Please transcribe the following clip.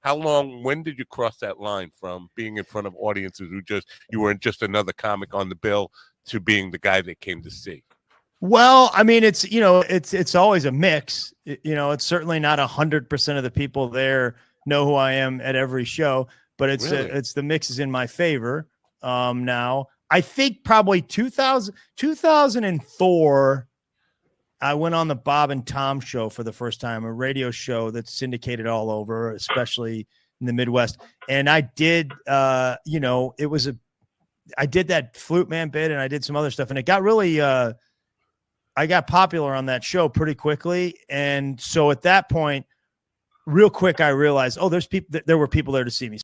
How long? When did you cross that line from being in front of audiences who just you weren't just another comic on the bill to being the guy they came to see? Well, I mean, it's you know, it's it's always a mix. You know, it's certainly not a hundred percent of the people there know who I am at every show, but it's Really? uh, it's the mix is in my favor. Um, now I think probably 2000, 2004, I went on the Bob and Tom show for the first time, a radio show that's syndicated all over, especially in the Midwest. And I did, uh, you know, it was a, I did that flute man bit and I did some other stuff, and it got really, uh, I got popular on that show pretty quickly. And so at that point, real quick, I realized, oh, there's people, there were people there to see me.